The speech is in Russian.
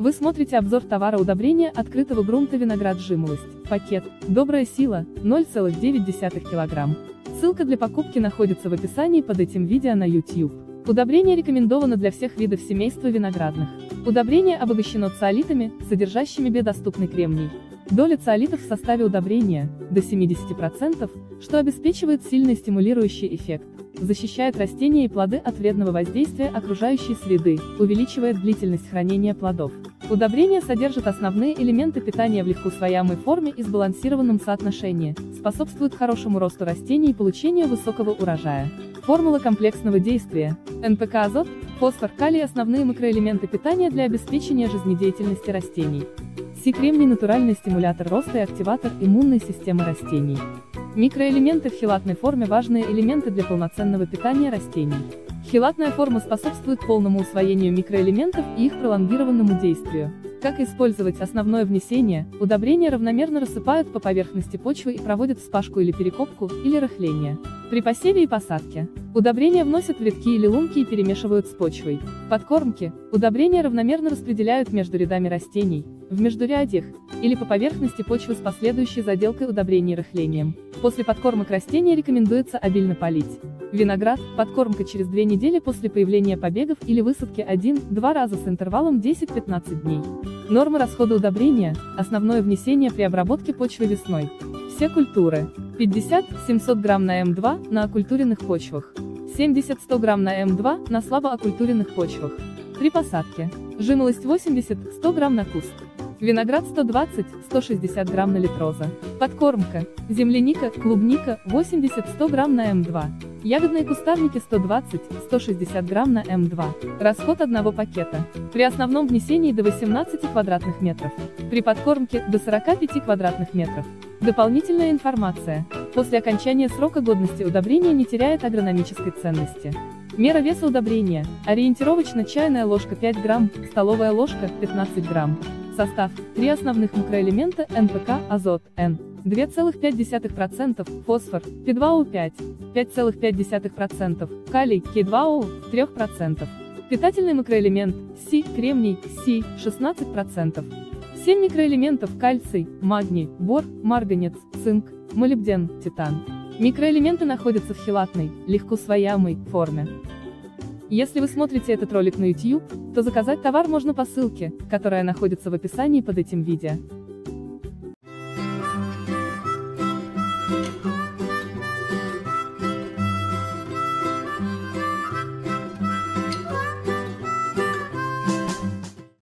Вы смотрите обзор товара удобрения открытого грунта виноград жимолость. Пакет «Добрая сила» 0,9 кг. Ссылка для покупки находится в описании под этим видео на YouTube. Удобрение рекомендовано для всех видов семейства виноградных. Удобрение обогащено циолитами, содержащими биодоступный кремний. Доля циолитов в составе удобрения – до 70%, что обеспечивает сильный стимулирующий эффект защищает растения и плоды от вредного воздействия окружающей среды, увеличивает длительность хранения плодов. Удобрение содержит основные элементы питания в легкоусвояемой форме и сбалансированном соотношении, способствует хорошему росту растений и получению высокого урожая. Формула комплексного действия. НПК азот, фосфор, калий – основные макроэлементы питания для обеспечения жизнедеятельности растений. Си-кремний – натуральный стимулятор роста и активатор иммунной системы растений. Микроэлементы в хелатной форме – важные элементы для полноценного питания растений. Хелатная форма способствует полному усвоению микроэлементов и их пролонгированному действию. Как использовать основное внесение? Удобрения равномерно рассыпают по поверхности почвы и проводят вспашку или перекопку, или рыхление. При посеве и посадке. Удобрения вносят в редки или лунки и перемешивают с почвой. Подкормки. Удобрения равномерно распределяют между рядами растений, в междурядьях, или по поверхности почвы с последующей заделкой удобрений рыхлением. После подкормок растения рекомендуется обильно полить. Виноград – подкормка через две недели после появления побегов или высадки 1-2 раза с интервалом 10-15 дней. Норма расхода удобрения – основное внесение при обработке почвы весной. Все культуры. 50-700 грамм на М2 на окультуренных почвах. 70-100 грамм на М2 на слабо окультуренных почвах. При посадке. Жимолость 80-100 грамм на куст. Виноград 120-160 грамм на литроза. Подкормка. Земляника, клубника 80-100 грамм на М2. Ягодные кустарники 120-160 грамм на М2. Расход одного пакета. При основном внесении до 18 квадратных метров. При подкормке до 45 квадратных метров. Дополнительная информация. После окончания срока годности удобрения не теряет агрономической ценности. Мера веса удобрения. Ориентировочно чайная ложка 5 грамм, столовая ложка 15 грамм. Состав. Три основных макроэлемента НПК, азот, Н. 2,5%, фосфор, P2O5, 5,5%, калий, K2O, 3%. Питательный макроэлемент, Си, кремний, Си, 16%. 7 микроэлементов кальций, магний, бор, марганец, цинк, молибден, титан. Микроэлементы находятся в хелатной, легко усвояемой, форме. Если вы смотрите этот ролик на YouTube, то заказать товар можно по ссылке, которая находится в описании под этим видео.